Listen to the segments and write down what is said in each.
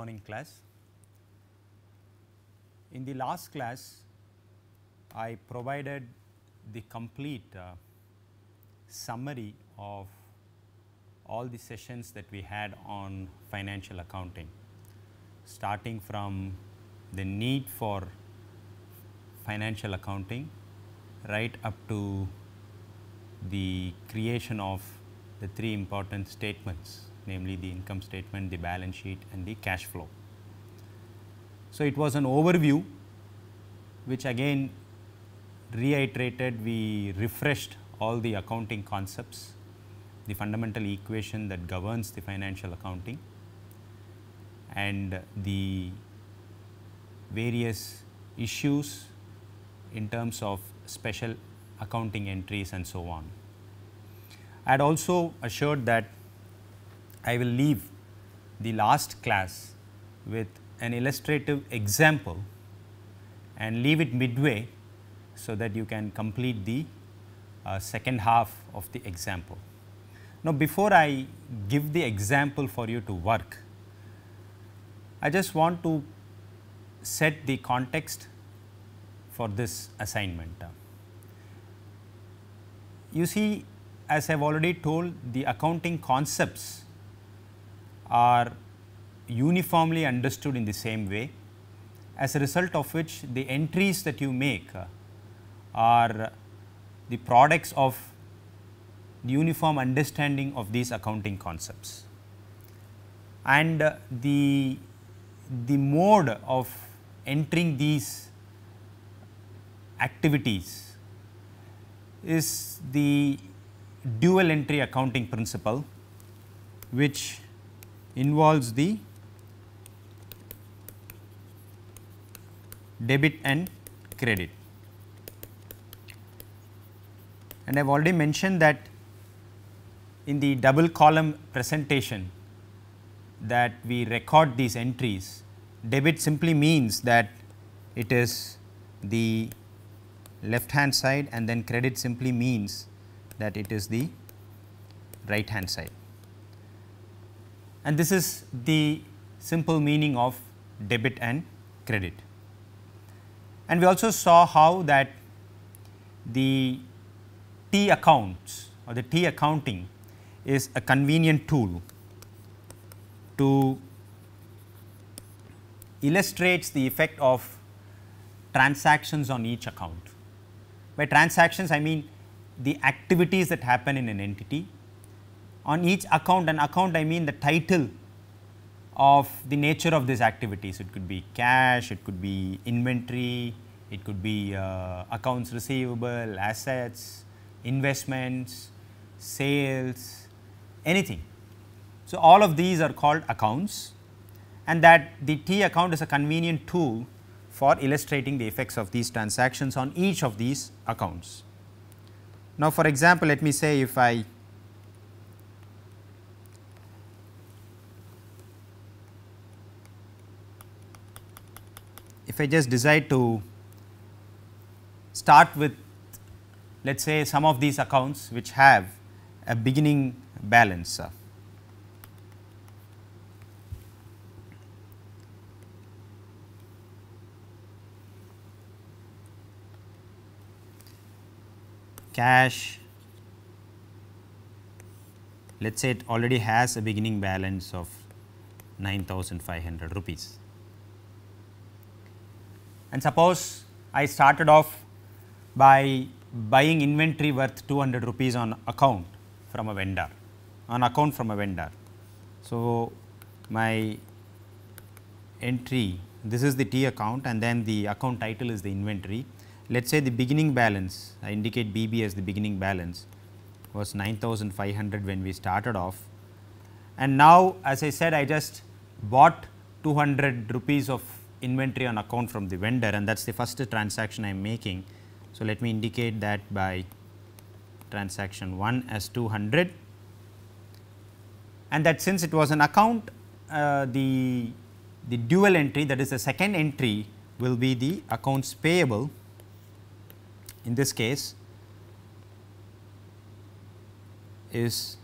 morning class. In the last class, I provided the complete uh, summary of all the sessions that we had on financial accounting, starting from the need for financial accounting right up to the creation of the three important statements namely the income statement, the balance sheet and the cash flow. So, it was an overview which again reiterated we refreshed all the accounting concepts, the fundamental equation that governs the financial accounting and the various issues in terms of special accounting entries and so on. I had also assured that I will leave the last class with an illustrative example and leave it midway so that you can complete the uh, second half of the example. Now, before I give the example for you to work, I just want to set the context for this assignment. You see as I have already told the accounting concepts are uniformly understood in the same way as a result of which the entries that you make are the products of the uniform understanding of these accounting concepts. And uh, the, the mode of entering these activities is the dual entry accounting principle which involves the debit and credit. And I have already mentioned that in the double column presentation that we record these entries, debit simply means that it is the left hand side and then credit simply means that it is the right hand side. And this is the simple meaning of debit and credit. And we also saw how that the T accounts or the T accounting is a convenient tool to illustrates the effect of transactions on each account. By transactions I mean the activities that happen in an entity. On each account and account I mean the title of the nature of these activities. It could be cash, it could be inventory, it could be uh, accounts receivable, assets, investments, sales, anything. So, all of these are called accounts and that the T account is a convenient tool for illustrating the effects of these transactions on each of these accounts. Now, for example, let me say if I if I just decide to start with let us say some of these accounts which have a beginning balance. cash let us say it already has a beginning balance of 9500 rupees. And suppose I started off by buying inventory worth 200 rupees on account from a vendor, on account from a vendor. So, my entry this is the T account and then the account title is the inventory. Let us say the beginning balance I indicate BB as the beginning balance was 9500 when we started off and now as I said I just bought 200 rupees of inventory on account from the vendor and that is the first transaction I am making. So, let me indicate that by transaction 1 as 200 and that since it was an account uh, the, the dual entry that is the second entry will be the accounts payable. In this case is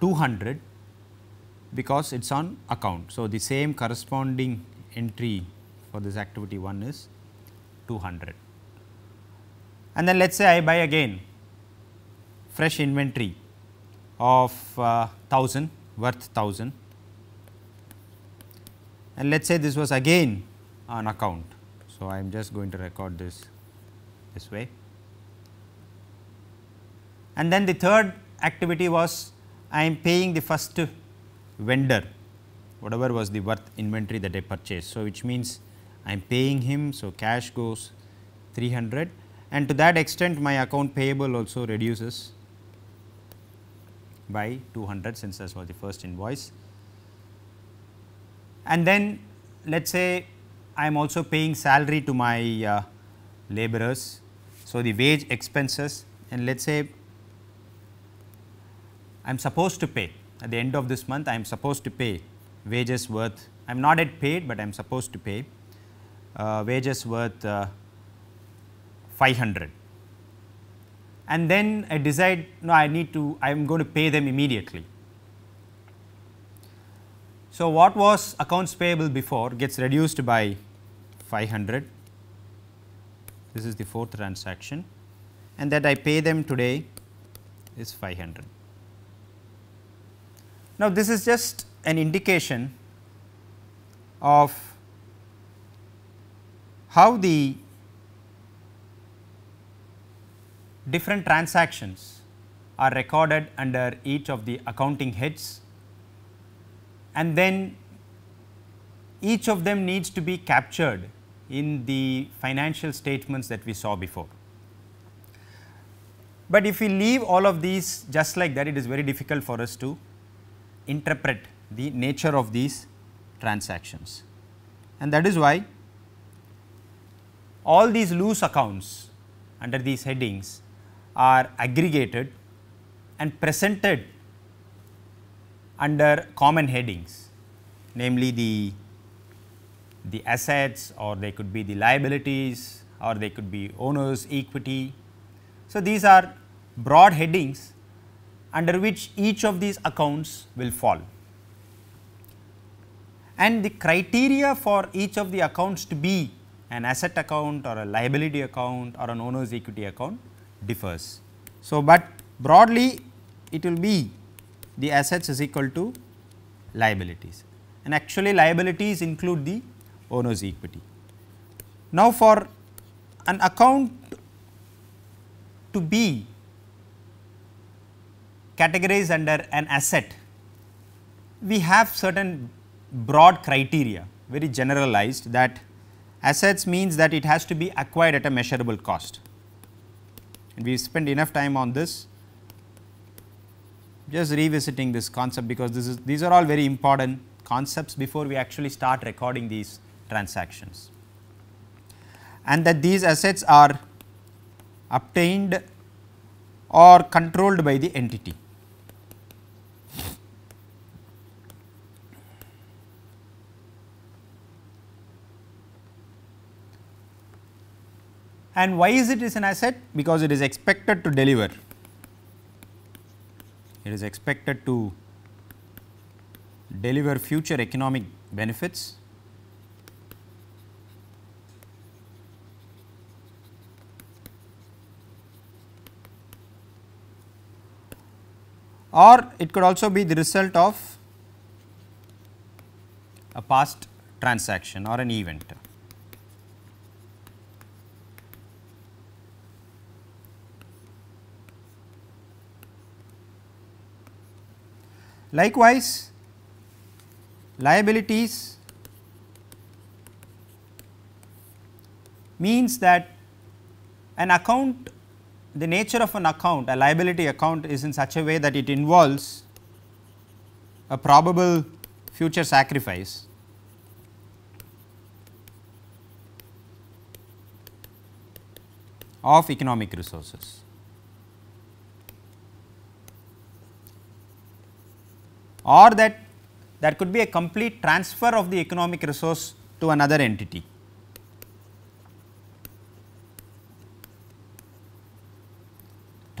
200 because it is on account. So, the same corresponding entry for this activity 1 is 200. And then let us say I buy again fresh inventory of uh, 1000 worth 1000 and let us say this was again on account. So, I am just going to record this this way. And then the third activity was I am paying the first vendor whatever was the worth inventory that I purchased. So, which means I am paying him. So, cash goes 300 and to that extent my account payable also reduces by 200 since that was the first invoice. And then let us say I am also paying salary to my uh, laborers. So, the wage expenses and let us say I am supposed to pay at the end of this month I am supposed to pay wages worth I am not yet paid, but I am supposed to pay uh, wages worth uh, 500 and then I decide no I need to I am going to pay them immediately. So, what was accounts payable before gets reduced by 500 this is the fourth transaction and that I pay them today is 500. Now, this is just an indication of how the different transactions are recorded under each of the accounting heads and then each of them needs to be captured in the financial statements that we saw before. But if we leave all of these just like that, it is very difficult for us to interpret the nature of these transactions. And that is why all these loose accounts under these headings are aggregated and presented under common headings, namely the, the assets or they could be the liabilities or they could be owners equity. So, these are broad headings under which each of these accounts will fall. And the criteria for each of the accounts to be an asset account or a liability account or an owner's equity account differs. So, but broadly it will be the assets is equal to liabilities and actually liabilities include the owner's equity. Now, for an account to be categorized under an asset, we have certain broad criteria very generalized that assets means that it has to be acquired at a measurable cost. And we spent enough time on this just revisiting this concept because this is these are all very important concepts before we actually start recording these transactions. And that these assets are obtained or controlled by the entity. And why is it is an asset? Because it is expected to deliver. It is expected to deliver future economic benefits or it could also be the result of a past transaction or an event. Likewise, liabilities means that an account the nature of an account a liability account is in such a way that it involves a probable future sacrifice of economic resources. or that there could be a complete transfer of the economic resource to another entity.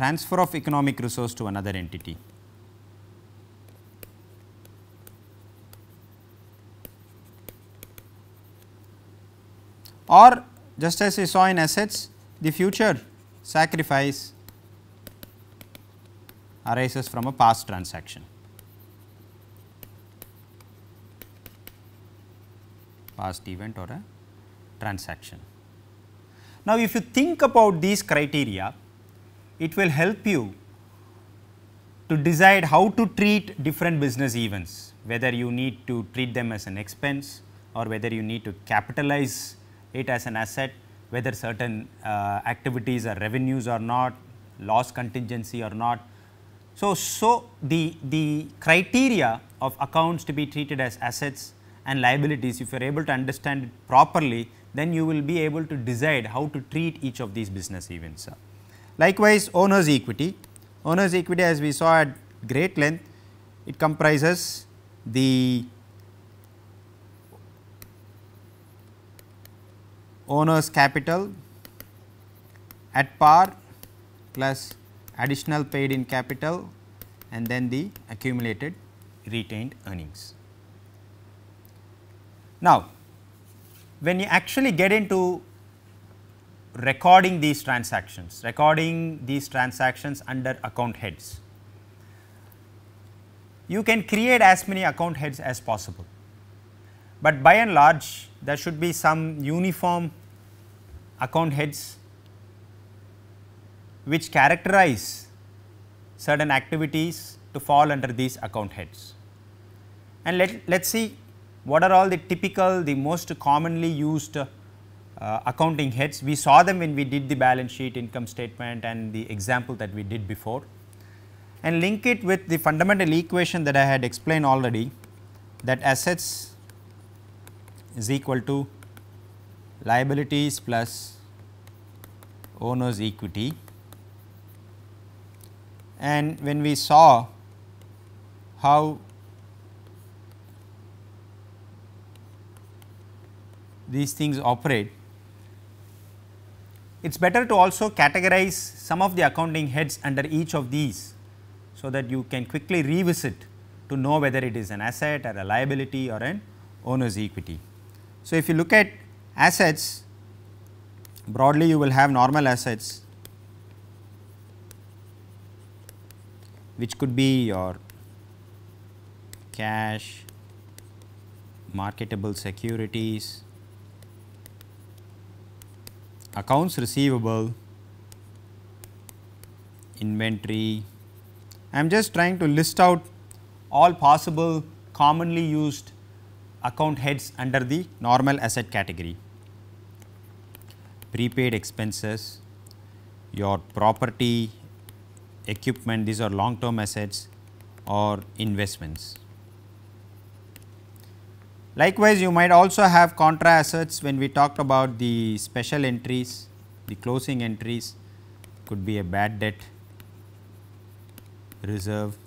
transfer of economic resource to another entity. Or just as we saw in assets, the future sacrifice arises from a past transaction. Past event or a transaction. Now, if you think about these criteria, it will help you to decide how to treat different business events, whether you need to treat them as an expense or whether you need to capitalize it as an asset, whether certain uh, activities are revenues or not, loss contingency or not. So, so the, the criteria of accounts to be treated as assets and liabilities, if you are able to understand it properly, then you will be able to decide how to treat each of these business events. Likewise, owner's equity. Owner's equity as we saw at great length, it comprises the owner's capital at par plus additional paid in capital and then the accumulated retained earnings. Now, when you actually get into recording these transactions, recording these transactions under account heads, you can create as many account heads as possible, but by and large there should be some uniform account heads which characterize certain activities to fall under these account heads. And let us see what are all the typical, the most commonly used uh, accounting heads. We saw them when we did the balance sheet, income statement and the example that we did before and link it with the fundamental equation that I had explained already that assets is equal to liabilities plus owner's equity. And when we saw how these things operate, it is better to also categorize some of the accounting heads under each of these, so that you can quickly revisit to know whether it is an asset or a liability or an owner's equity. So, if you look at assets broadly you will have normal assets which could be your cash, marketable securities, accounts receivable, inventory. I am just trying to list out all possible commonly used account heads under the normal asset category. Prepaid expenses, your property, equipment, these are long term assets or investments. Likewise, you might also have contra assets when we talked about the special entries, the closing entries could be a bad debt reserve,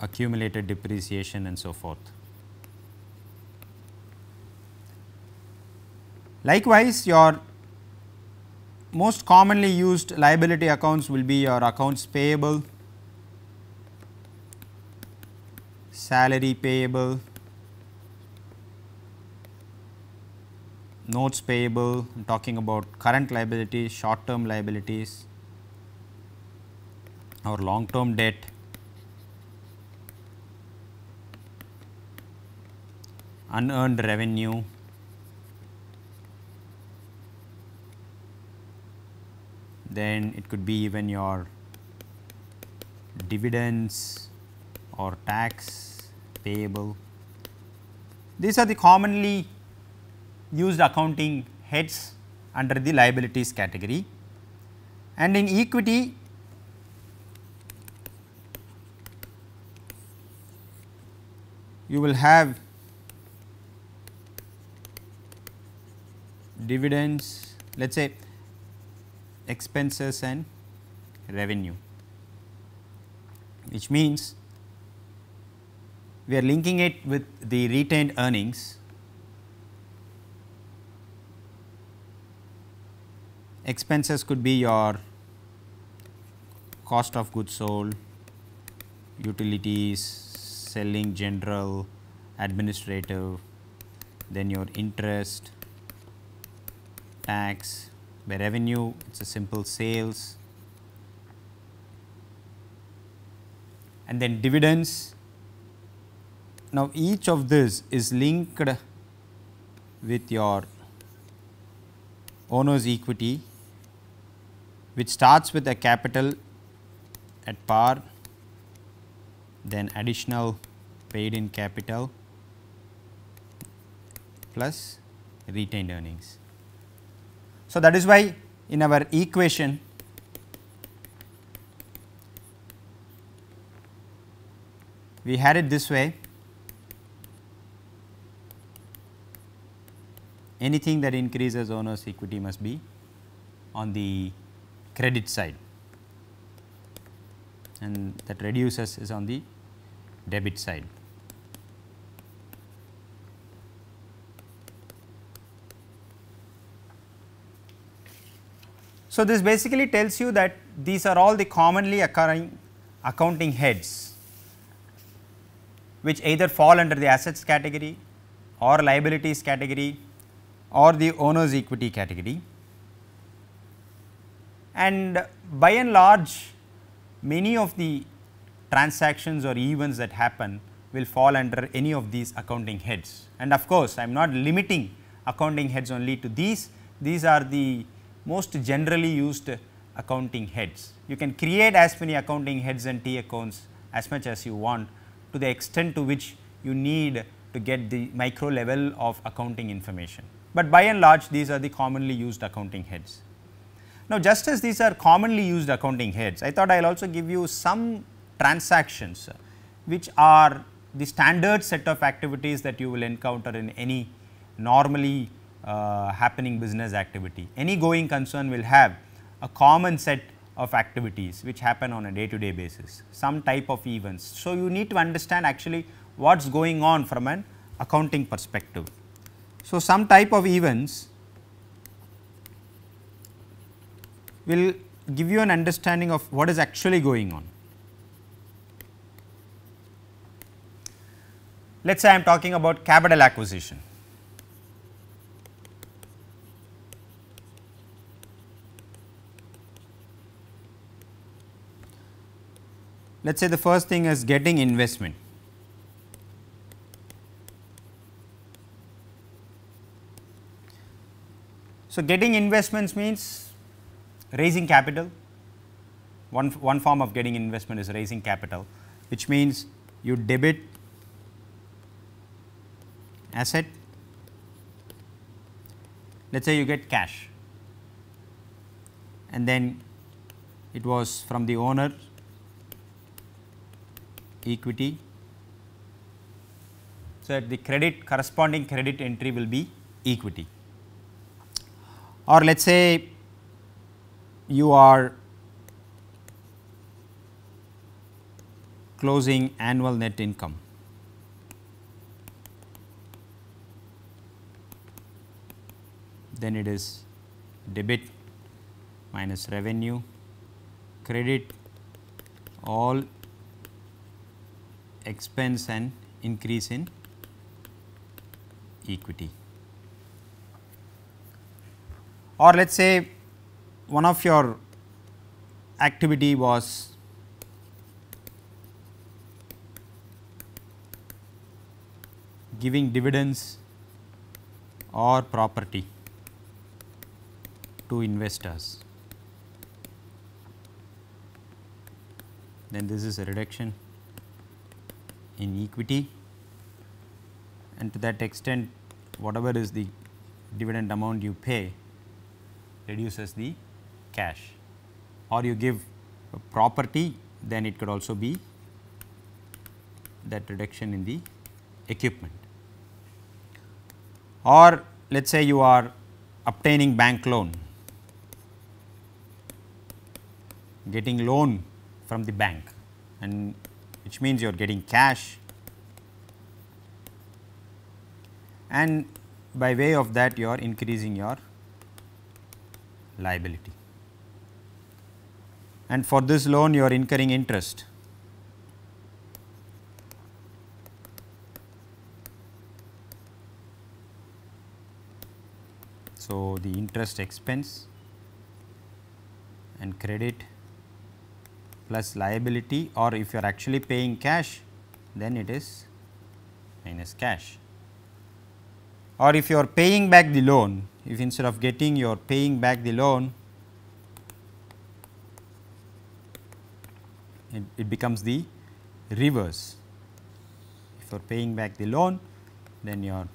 accumulated depreciation and so forth. Likewise, your most commonly used liability accounts will be your accounts payable, salary payable, notes payable, I am talking about current liabilities, short term liabilities or long term debt, unearned revenue, then it could be even your dividends or tax payable. These are the commonly used accounting heads under the liabilities category and in equity you will have dividends let us say expenses and revenue which means we are linking it with the retained earnings expenses could be your cost of goods sold utilities selling general administrative then your interest, tax, by revenue it is a simple sales and then dividends. Now, each of this is linked with your owner's equity which starts with a capital at par then additional paid in capital plus retained earnings. So, that is why in our equation we had it this way anything that increases owner's equity must be on the credit side and that reduces is on the debit side. So, this basically tells you that these are all the commonly occurring accounting heads which either fall under the assets category or liabilities category or the owner's equity category. And by and large many of the transactions or events that happen will fall under any of these accounting heads. And of course, I am not limiting accounting heads only to these, these are the most generally used accounting heads. You can create as many accounting heads and T accounts as much as you want to the extent to which you need to get the micro level of accounting information. But by and large these are the commonly used accounting heads. Now, just as these are commonly used accounting heads, I thought I will also give you some transactions which are the standard set of activities that you will encounter in any normally uh, happening business activity. Any going concern will have a common set of activities which happen on a day to day basis, some type of events. So, you need to understand actually what is going on from an accounting perspective. So, some type of events will give you an understanding of what is actually going on. Let us say I am talking about capital acquisition. Let us say the first thing is getting investment. So, getting investments means raising capital, one, one form of getting investment is raising capital, which means you debit asset, let us say you get cash and then it was from the owner equity. So, the credit corresponding credit entry will be equity or let us say you are closing annual net income. Then it is debit minus revenue, credit all expense and increase in equity. Or let us say one of your activity was giving dividends or property to investors. Then this is a reduction in equity and to that extent whatever is the dividend amount you pay reduces the cash or you give a property then it could also be that reduction in the equipment. Or let us say you are obtaining bank loan, getting loan from the bank and which means you are getting cash and by way of that you are increasing your liability. And for this loan you are incurring interest. So, the interest expense and credit plus liability or if you are actually paying cash then it is minus cash or if you are paying back the loan if instead of getting you are paying back the loan it, it becomes the reverse if you are paying back the loan then your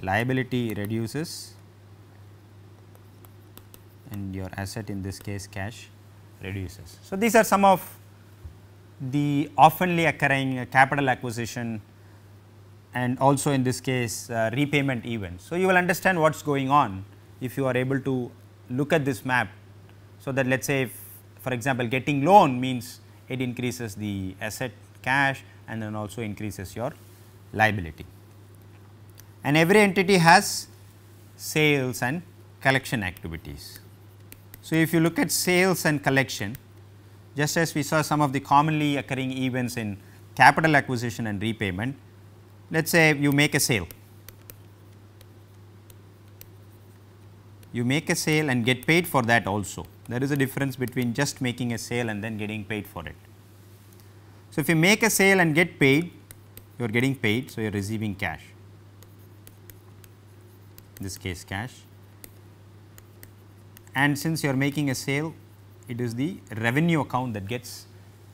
liability reduces and your asset in this case cash reduces. So, these are some of the oftenly occurring capital acquisition and also in this case uh, repayment events. So, you will understand what is going on if you are able to look at this map. So, that let us say for example, getting loan means it increases the asset cash and then also increases your liability. And every entity has sales and collection activities. So, if you look at sales and collection just as we saw some of the commonly occurring events in capital acquisition and repayment, let us say you make a sale. You make a sale and get paid for that also. There is a difference between just making a sale and then getting paid for it. So, if you make a sale and get paid, you are getting paid, so you are receiving cash, in this case cash and since you are making a sale it is the revenue account that gets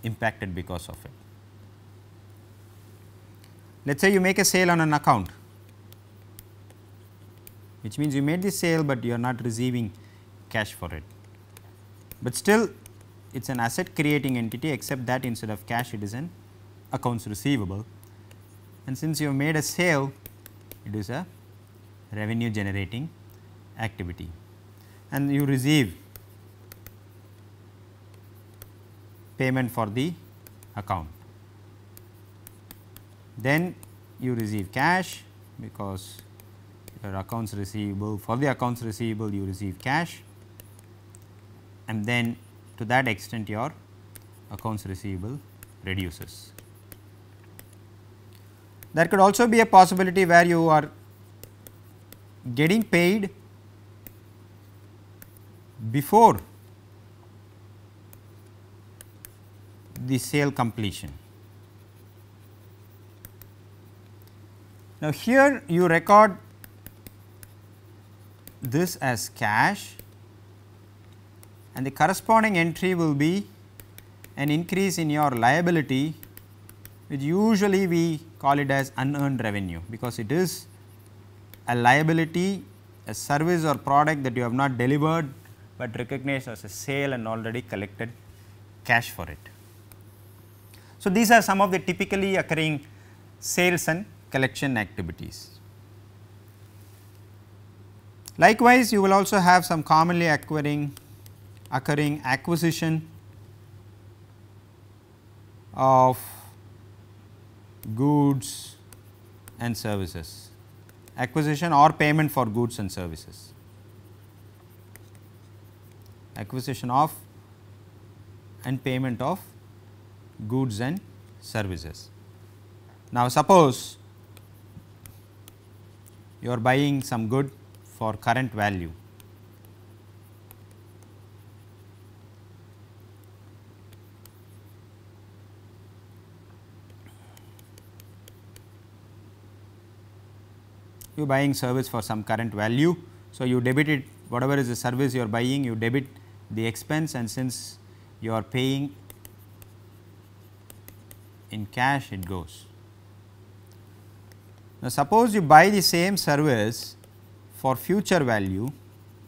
impacted because of it. Let us say you make a sale on an account which means you made the sale, but you are not receiving cash for it, but still it is an asset creating entity except that instead of cash it is an accounts receivable. And since you have made a sale it is a revenue generating activity. And you receive payment for the account. Then you receive cash because your accounts receivable for the accounts receivable you receive cash and then to that extent your accounts receivable reduces. There could also be a possibility where you are getting paid before the sale completion. Now, here you record this as cash and the corresponding entry will be an increase in your liability which usually we call it as unearned revenue because it is a liability a service or product that you have not delivered but recognized as a sale and already collected cash for it. So, these are some of the typically occurring sales and collection activities. Likewise, you will also have some commonly occurring occurring acquisition of goods and services, acquisition or payment for goods and services acquisition of and payment of goods and services. Now, suppose you are buying some good for current value. You are buying service for some current value. So, you debit it whatever is the service you are buying you debit the expense and since you are paying in cash it goes. Now, suppose you buy the same service for future value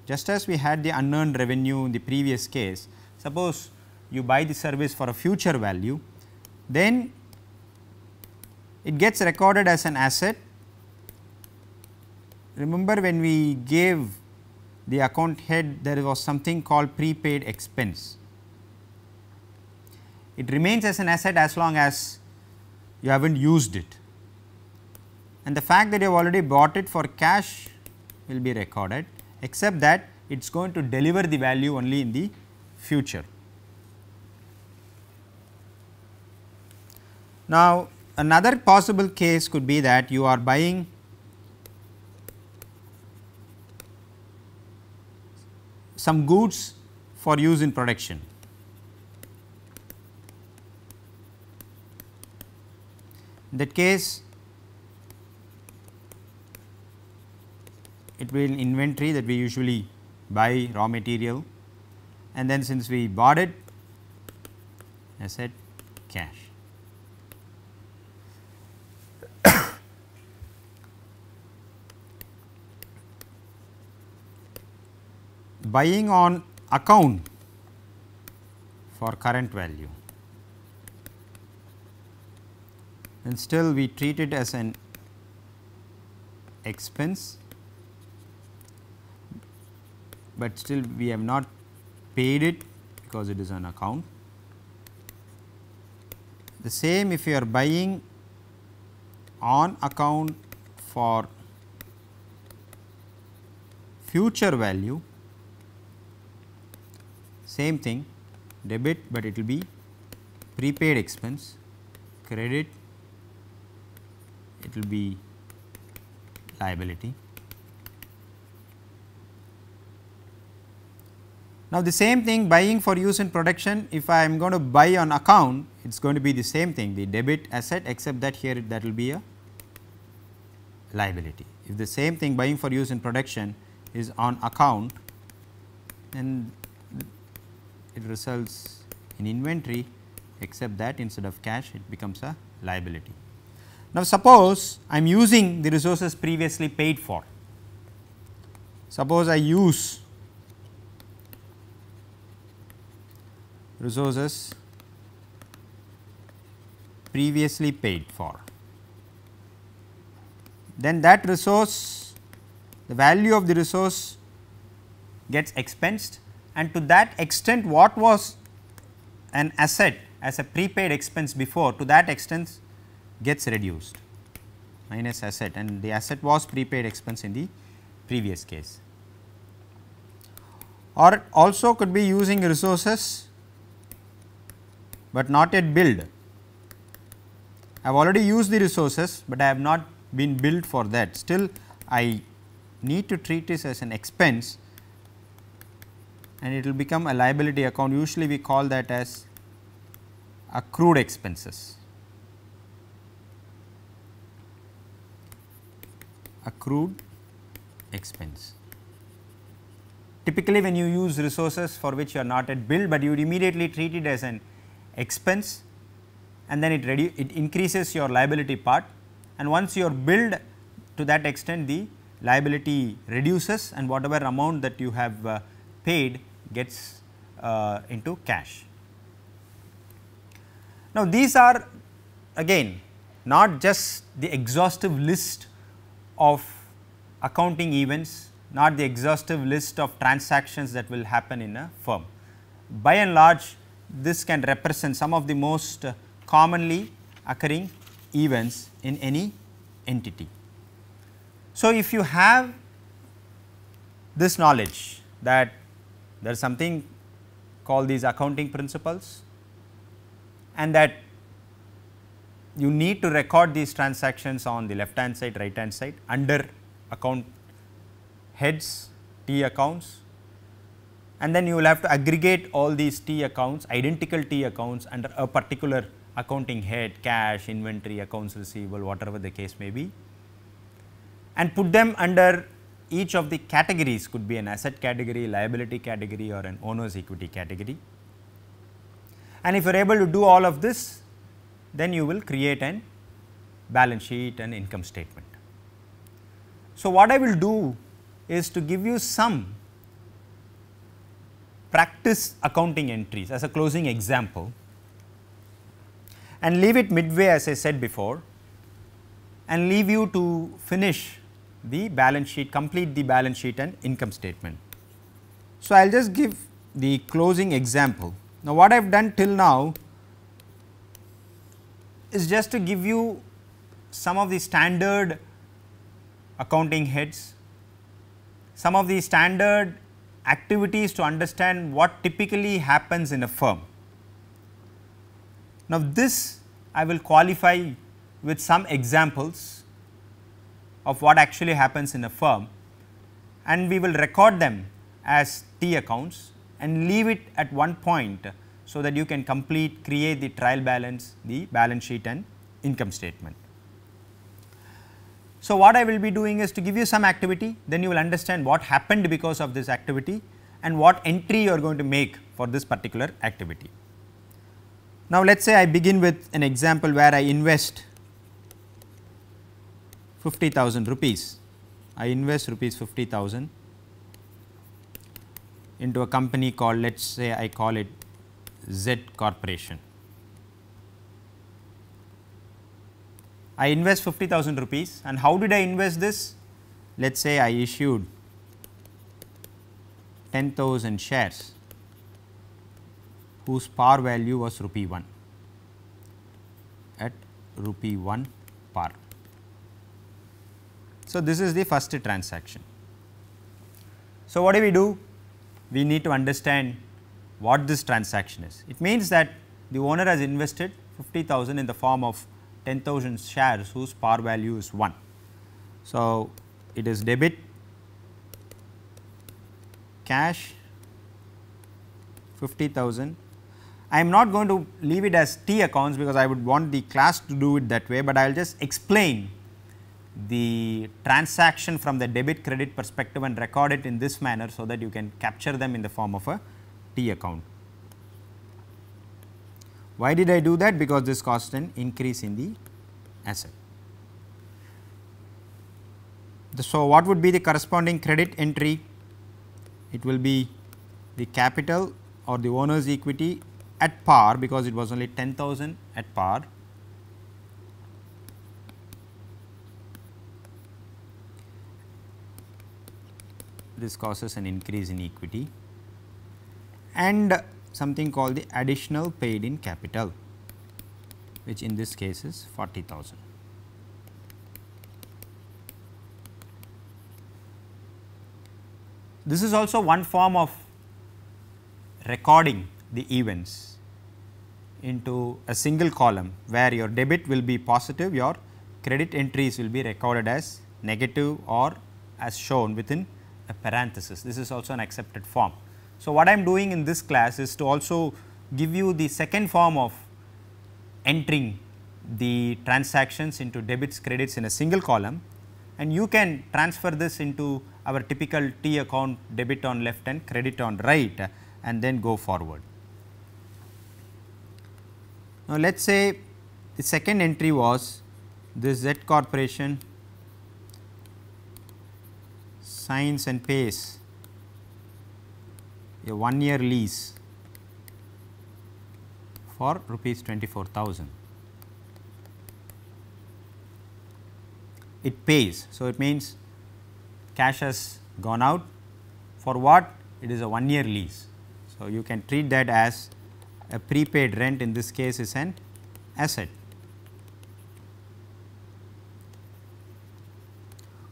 just as we had the unearned revenue in the previous case. Suppose you buy the service for a future value, then it gets recorded as an asset. Remember when we gave the account head there was something called prepaid expense. It remains as an asset as long as you have not used it and the fact that you have already bought it for cash will be recorded except that it is going to deliver the value only in the future. Now, another possible case could be that you are buying some goods for use in production. In that case, will inventory that we usually buy raw material. And then since we bought it asset cash. Buying on account for current value. And still we treat it as an expense, but still we have not paid it because it is an account. The same if you are buying on account for future value, same thing debit, but it will be prepaid expense, credit it will be liability. Now, the same thing buying for use in production if I am going to buy on account it is going to be the same thing the debit asset except that here that will be a liability. If the same thing buying for use in production is on account then it results in inventory except that instead of cash it becomes a liability. Now, suppose I am using the resources previously paid for. Suppose I use resources previously paid for. Then that resource, the value of the resource gets expensed and to that extent what was an asset as a prepaid expense before to that extent gets reduced minus asset and the asset was prepaid expense in the previous case. Or also could be using resources, but not yet billed. I have already used the resources, but I have not been built for that still I need to treat this as an expense and it will become a liability account usually we call that as accrued expenses. accrued expense. Typically, when you use resources for which you are not at bill, but you would immediately treat it as an expense and then it, it increases your liability part and once you are billed to that extent the liability reduces and whatever amount that you have uh, paid gets uh, into cash. Now, these are again not just the exhaustive list of accounting events, not the exhaustive list of transactions that will happen in a firm. By and large, this can represent some of the most commonly occurring events in any entity. So, if you have this knowledge that there is something called these accounting principles and that you need to record these transactions on the left hand side, right hand side under account heads, T accounts and then you will have to aggregate all these T accounts, identical T accounts under a particular accounting head, cash, inventory, accounts receivable, whatever the case may be and put them under each of the categories could be an asset category, liability category or an owner's equity category. And if you are able to do all of this, then you will create an balance sheet and income statement. So, what I will do is to give you some practice accounting entries as a closing example and leave it midway as I said before and leave you to finish the balance sheet, complete the balance sheet and income statement. So, I will just give the closing example. Now, what I have done till now is just to give you some of the standard accounting heads, some of the standard activities to understand what typically happens in a firm. Now, this I will qualify with some examples of what actually happens in a firm and we will record them as T accounts and leave it at one point so that you can complete create the trial balance, the balance sheet and income statement. So, what I will be doing is to give you some activity then you will understand what happened because of this activity and what entry you are going to make for this particular activity. Now, let us say I begin with an example where I invest 50,000 rupees, I invest rupees 50,000 into a company called let us say I call it Z corporation. I invest 50,000 rupees and how did I invest this? Let us say I issued 10,000 shares whose par value was rupee 1 at rupee 1 par. So, this is the first transaction. So, what do we do? We need to understand what this transaction is. It means that the owner has invested 50,000 in the form of 10,000 shares whose par value is 1. So, it is debit cash 50,000. I am not going to leave it as T accounts because I would want the class to do it that way, but I will just explain the transaction from the debit credit perspective and record it in this manner so that you can capture them in the form of a T account. Why did I do that? Because this caused an increase in the asset. So, what would be the corresponding credit entry? It will be the capital or the owner's equity at par because it was only 10,000 at par this causes an increase in equity and something called the additional paid in capital which in this case is 40,000. This is also one form of recording the events into a single column where your debit will be positive, your credit entries will be recorded as negative or as shown within a parenthesis. This is also an accepted form. So, what I am doing in this class is to also give you the second form of entering the transactions into debits credits in a single column and you can transfer this into our typical T account debit on left and credit on right and then go forward. Now, let us say the second entry was this Z corporation signs and pays a one year lease for rupees 24,000. It pays. So, it means cash has gone out for what? It is a one year lease. So, you can treat that as a prepaid rent in this case is an asset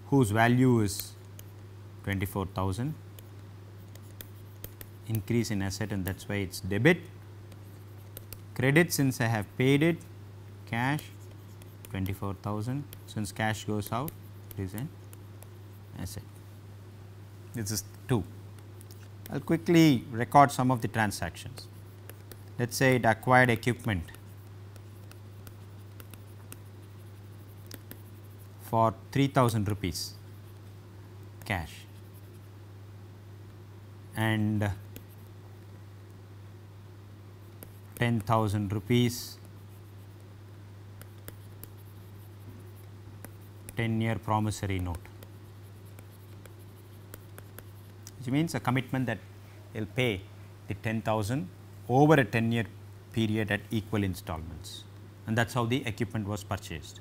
whose value is 24,000 increase in asset and that is why it is debit. Credit since I have paid it cash 24,000 since cash goes out it is an asset. This is 2. I will quickly record some of the transactions. Let us say it acquired equipment for 3000 rupees cash and 10,000 rupees 10 year promissory note which means a commitment that they will pay the 10,000 over a 10 year period at equal installments and that is how the equipment was purchased.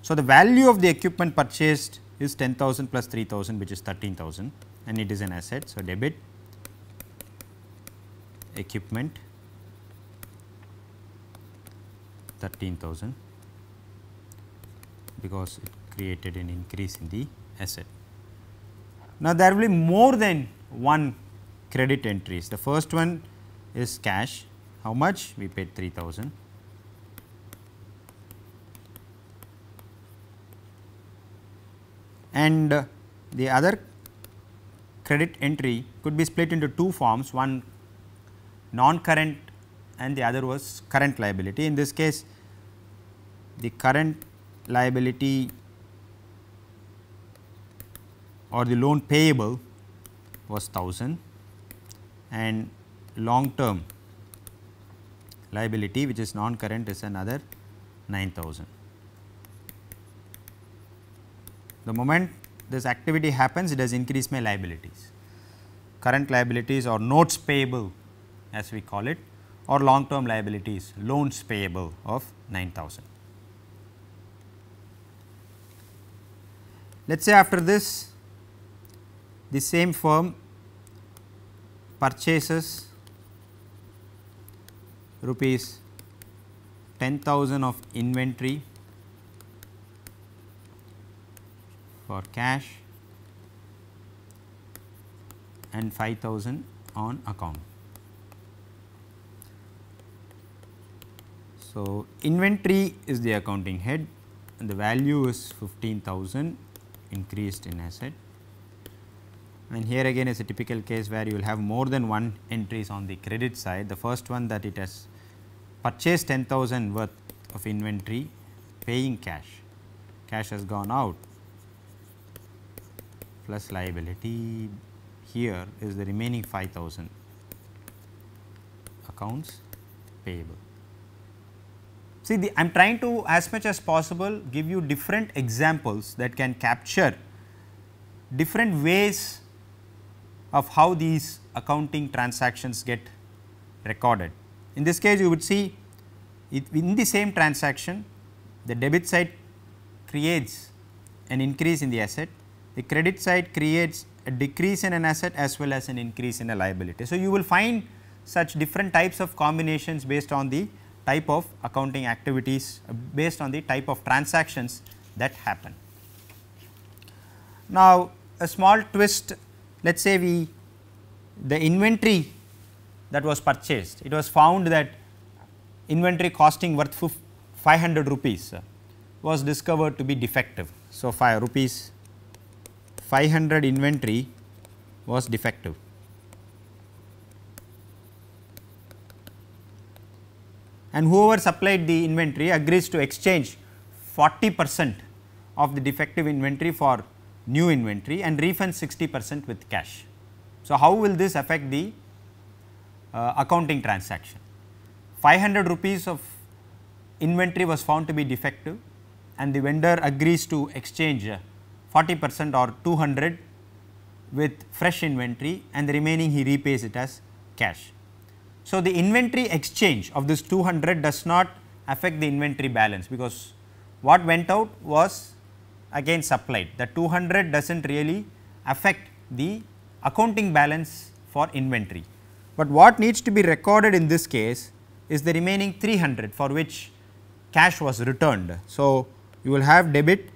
So, the value of the equipment purchased is 10,000 plus 3000 which is 13,000 and it is an asset. So, debit equipment 13,000 because it created an increase in the asset. Now, there will be more than one credit entries. The first one is cash, how much? We paid 3000. And uh, the other credit entry could be split into two forms one non current and the other was current liability. In this case the current liability or the loan payable was 1000 and long term liability which is non current is another 9000. The moment this activity happens it does increase my liabilities current liabilities or notes payable as we call it or long term liabilities loans payable of 9000. Let us say after this the same firm purchases rupees 10,000 of inventory for cash and 5000 on account. So, inventory is the accounting head and the value is 15,000 increased in asset and here again is a typical case where you will have more than one entries on the credit side. The first one that it has purchased 10,000 worth of inventory paying cash, cash has gone out plus liability here is the remaining 5000 accounts payable. See I am trying to as much as possible give you different examples that can capture different ways of how these accounting transactions get recorded. In this case you would see in the same transaction the debit side creates an increase in the asset, the credit side creates a decrease in an asset as well as an increase in a liability. So, you will find such different types of combinations based on the type of accounting activities uh, based on the type of transactions that happen. Now, a small twist let us say we the inventory that was purchased, it was found that inventory costing worth 500 rupees was discovered to be defective. So, 5 rupees 500 inventory was defective. And whoever supplied the inventory agrees to exchange 40 percent of the defective inventory for new inventory and refund 60 percent with cash. So, how will this affect the uh, accounting transaction? 500 rupees of inventory was found to be defective and the vendor agrees to exchange 40 percent or 200 with fresh inventory and the remaining he repays it as cash. So, the inventory exchange of this 200 does not affect the inventory balance because what went out was again supplied. The 200 does not really affect the accounting balance for inventory. But what needs to be recorded in this case is the remaining 300 for which cash was returned. So, you will have debit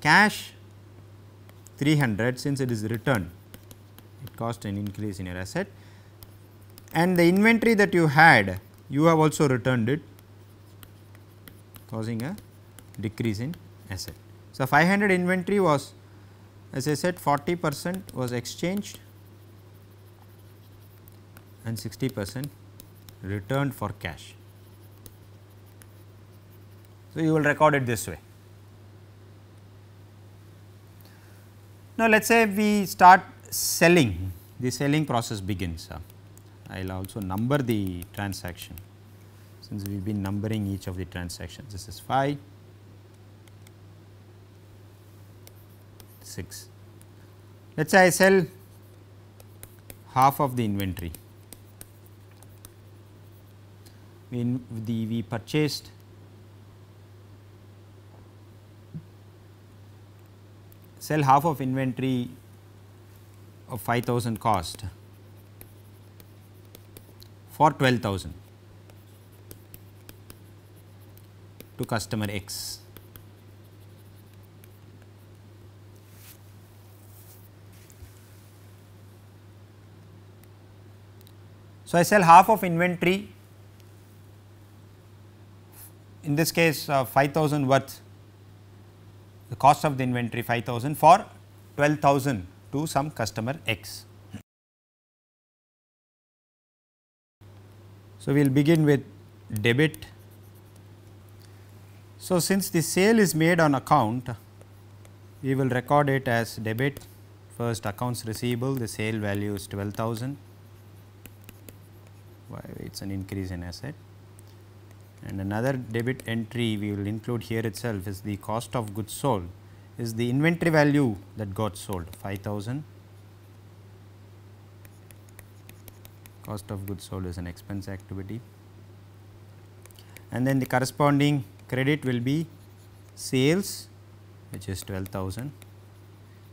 cash 300 since it is returned cost an increase in your asset and the inventory that you had you have also returned it causing a decrease in asset. So, 500 inventory was as I said 40 percent was exchanged and 60 percent returned for cash. So, you will record it this way. Now, let us say we start selling the selling process begins. I will also number the transaction since we have been numbering each of the transactions. This is 5, 6. Let us say I sell half of the inventory. We, the, we purchased sell half of inventory of 5000 cost for 12000 to customer X. So, I sell half of inventory in this case uh, 5000 worth the cost of the inventory 5000 for 12,000 to some customer X. So, we will begin with debit. So, since the sale is made on account, we will record it as debit first accounts receivable the sale value is 12,000 it is an increase in asset and another debit entry we will include here itself is the cost of goods sold is the inventory value that got sold 5000 cost of goods sold is an expense activity. And then the corresponding credit will be sales which is 12000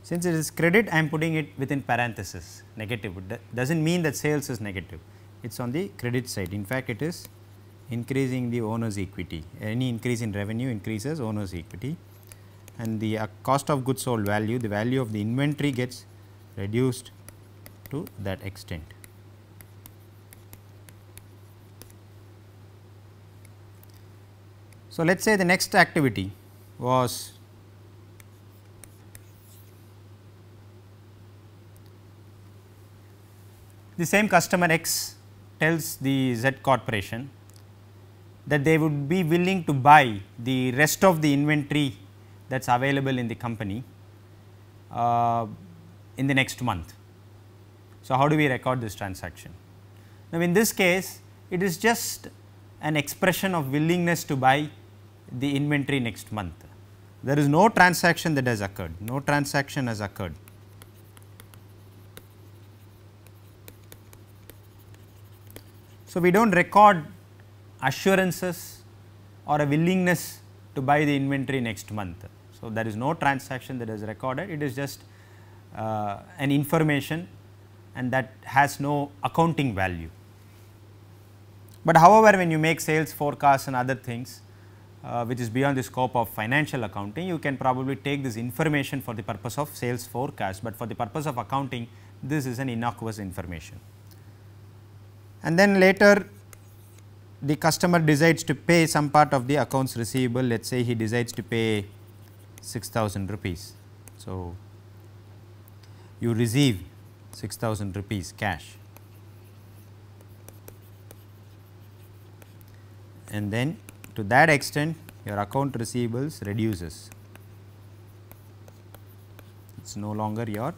since it is credit I am putting it within parenthesis negative. It does not mean that sales is negative. It is on the credit side. In fact it is increasing the owner's equity. Any increase in revenue increases owner's equity and the uh, cost of goods sold value the value of the inventory gets reduced to that extent. So, let us say the next activity was the same customer X tells the Z corporation that they would be willing to buy the rest of the inventory that is available in the company uh, in the next month. So, how do we record this transaction? Now, in this case it is just an expression of willingness to buy the inventory next month. There is no transaction that has occurred, no transaction has occurred. So, we do not record assurances or a willingness to buy the inventory next month. So, there is no transaction that is recorded, it is just uh, an information and that has no accounting value. But however, when you make sales forecasts and other things uh, which is beyond the scope of financial accounting, you can probably take this information for the purpose of sales forecast, but for the purpose of accounting this is an innocuous information. And then later the customer decides to pay some part of the accounts receivable, let us say he decides to pay 6000 rupees. So, you receive 6000 rupees cash and then to that extent your account receivables reduces. It is no longer your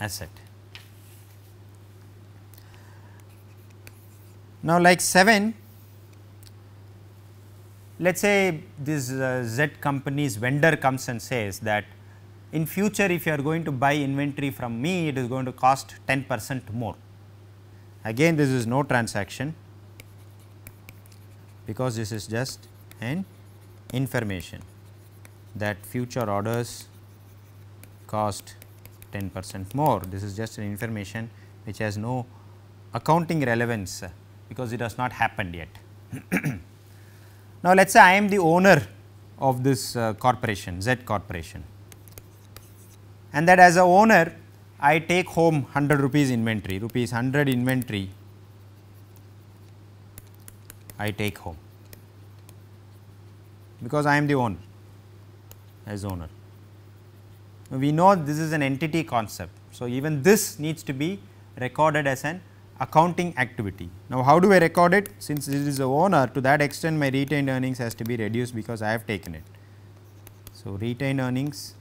asset. Now, like 7 let us say this uh, Z company's vendor comes and says that in future if you are going to buy inventory from me it is going to cost 10 percent more. Again this is no transaction because this is just an information that future orders cost 10 percent more. This is just an information which has no accounting relevance because it has not happened yet. Now, let us say I am the owner of this uh, corporation Z corporation and that as a owner I take home 100 rupees inventory rupees 100 inventory I take home because I am the owner as owner. We know this is an entity concept. So, even this needs to be recorded as an accounting activity. Now, how do I record it? Since this is a owner to that extent my retained earnings has to be reduced because I have taken it. So, retained earnings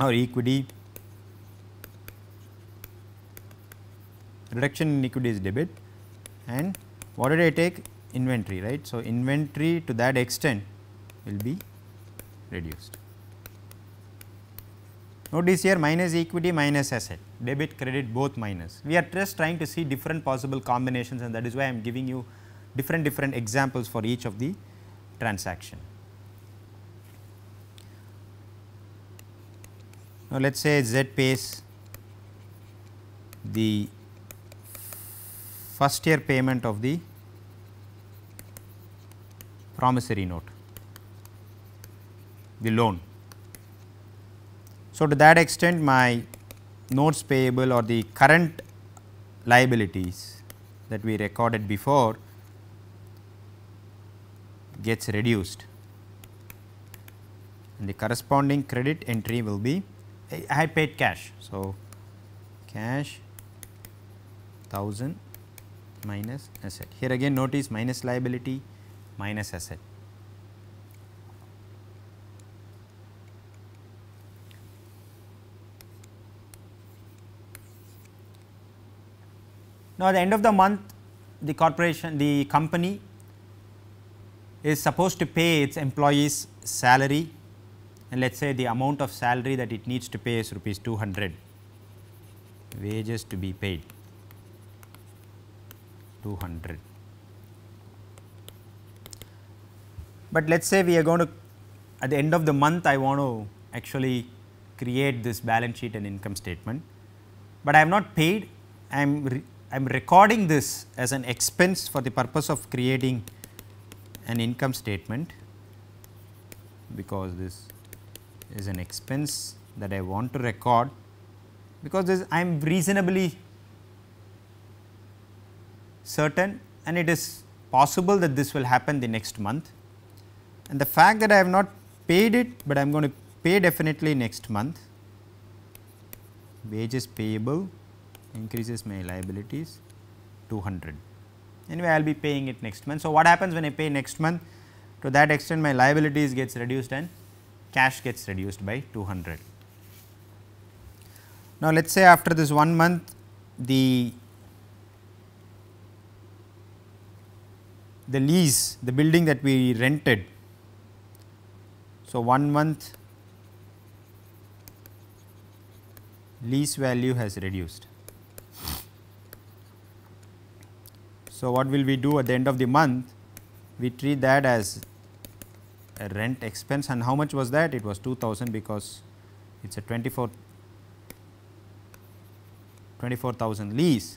or equity reduction in equity is debit and what did I take inventory right. So, inventory to that extent will be reduced. Notice here minus equity minus asset debit credit both minus. We are just trying to see different possible combinations and that is why I am giving you different different examples for each of the transaction. Now, let us say Z pays the first year payment of the promissory note, the loan so, to that extent my notes payable or the current liabilities that we recorded before gets reduced and the corresponding credit entry will be I paid cash. So, cash 1000 minus asset. Here again notice minus liability minus asset. Now, at the end of the month the corporation the company is supposed to pay its employees salary. And let us say the amount of salary that it needs to pay is rupees 200 wages to be paid 200. But let us say we are going to at the end of the month I want to actually create this balance sheet and income statement, but I have not paid. I am I am recording this as an expense for the purpose of creating an income statement because this is an expense that I want to record because this I am reasonably certain and it is possible that this will happen the next month. And the fact that I have not paid it, but I am going to pay definitely next month. Wages payable increases my liabilities 200 anyway I will be paying it next month. So, what happens when I pay next month to that extent my liabilities gets reduced and cash gets reduced by 200. Now, let us say after this one month the the lease the building that we rented. So, one month lease value has reduced. So, what will we do at the end of the month? We treat that as a rent expense and how much was that? It was 2000 because it is a 24 24,000 lease.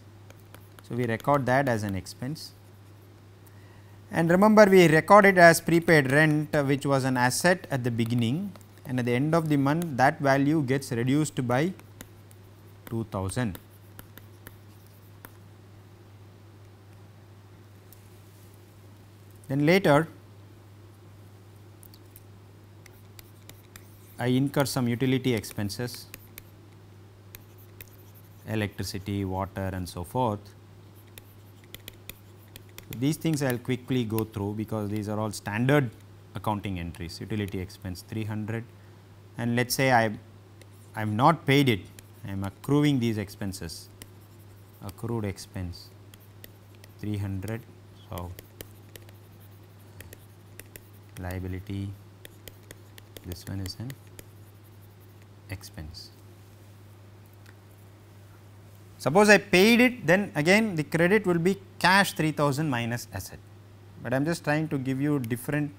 So, we record that as an expense and remember we record it as prepaid rent uh, which was an asset at the beginning and at the end of the month that value gets reduced by 2000. Then later I incur some utility expenses. Electricity, water and so forth. These things I will quickly go through because these are all standard accounting entries. Utility expense 300 and let us say I I am not paid it. I am accruing these expenses. Accrued expense 300. So, liability this one is an expense. Suppose I paid it then again the credit will be cash 3000 minus asset, but I am just trying to give you different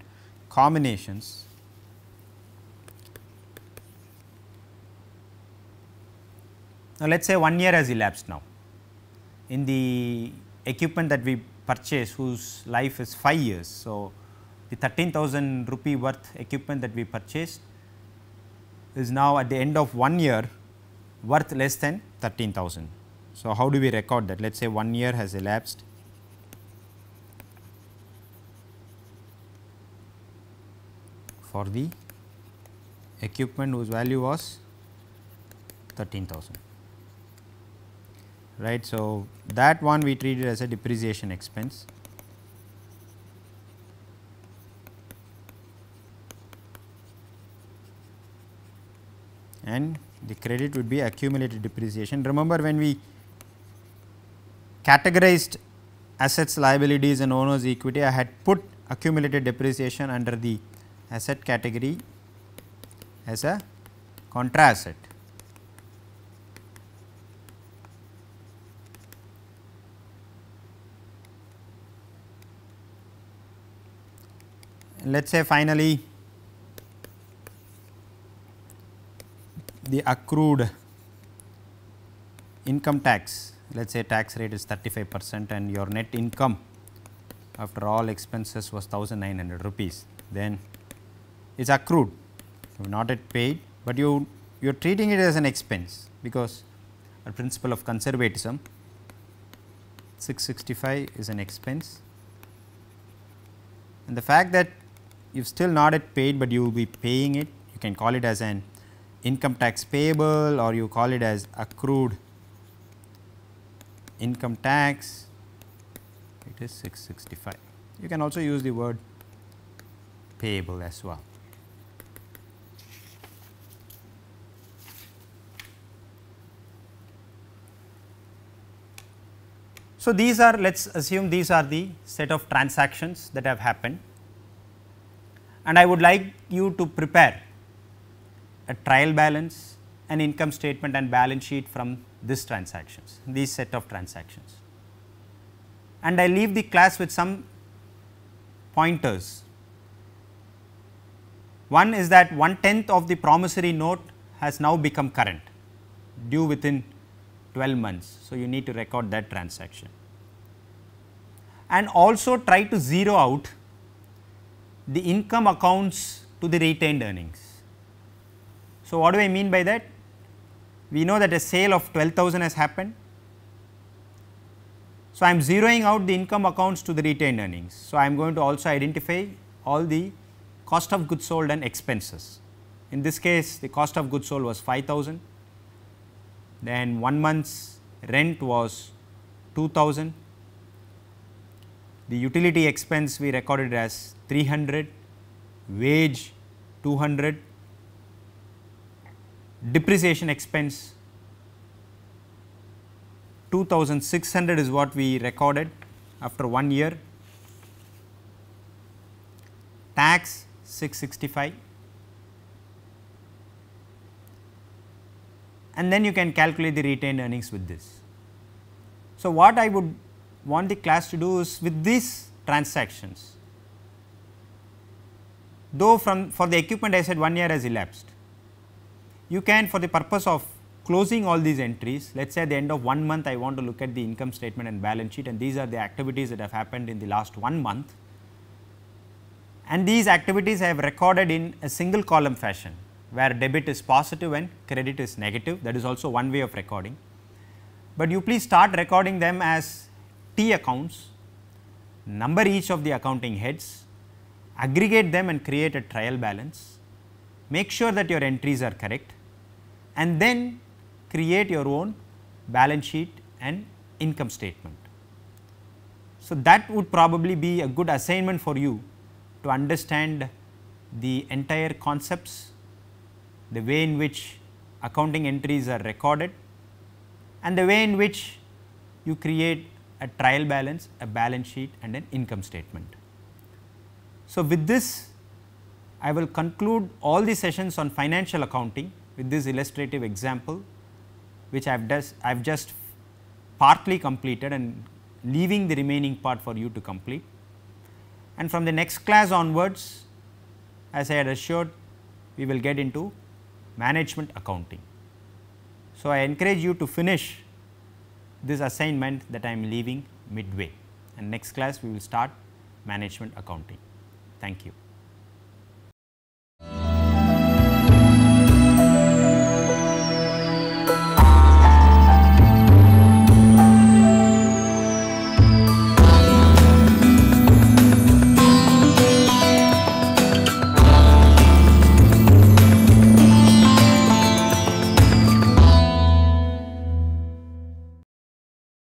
combinations. Now, let us say one year has elapsed now in the equipment that we purchase whose life is 5 years. So, the 13,000 rupee worth equipment that we purchased is now at the end of 1 year worth less than 13,000. So, how do we record that? Let us say 1 year has elapsed. for the equipment whose value was 13,000 right. So, that one we treated as a depreciation expense and the credit would be accumulated depreciation. Remember when we categorized assets, liabilities and owners equity, I had put accumulated depreciation under the asset category as a contra asset. Let us say finally, the accrued income tax. Let us say tax rate is 35 percent and your net income after all expenses was 1900 rupees. Then it is accrued. So not yet paid, but you you are treating it as an expense because a principle of conservatism 665 is an expense. And the fact that you have still not yet paid, but you will be paying it you you can call it as an income tax payable or you call it as accrued income tax it is 665. You can also use the word payable as well. So, these are let us assume these are the set of transactions that have happened and I would like you to prepare a trial balance, an income statement and balance sheet from this transactions, these set of transactions. And I leave the class with some pointers. One is that one tenth of the promissory note has now become current due within 12 months. So, you need to record that transaction and also try to zero out the income accounts to the retained earnings. So, what do I mean by that? We know that a sale of 12,000 has happened. So, I am zeroing out the income accounts to the retained earnings. So, I am going to also identify all the cost of goods sold and expenses. In this case, the cost of goods sold was 5000 then one month's rent was 2000 the utility expense we recorded as 300 wage 200 depreciation expense 2600 is what we recorded after 1 year. Tax 665 and then you can calculate the retained earnings with this. So, what I would want the class to do is with these transactions, though from for the equipment I said 1 year has elapsed, you can for the purpose of closing all these entries, let us say at the end of 1 month I want to look at the income statement and balance sheet and these are the activities that have happened in the last 1 month. And these activities I have recorded in a single column fashion where debit is positive and credit is negative. That is also one way of recording. But you please start recording them as T accounts, number each of the accounting heads, aggregate them and create a trial balance, make sure that your entries are correct and then create your own balance sheet and income statement. So, that would probably be a good assignment for you to understand the entire concepts the way in which accounting entries are recorded and the way in which you create a trial balance, a balance sheet and an income statement. So, with this I will conclude all the sessions on financial accounting with this illustrative example which I have just, I have just partly completed and leaving the remaining part for you to complete. And from the next class onwards as I had assured we will get into management accounting. So, I encourage you to finish this assignment that I am leaving midway and next class we will start management accounting. Thank you.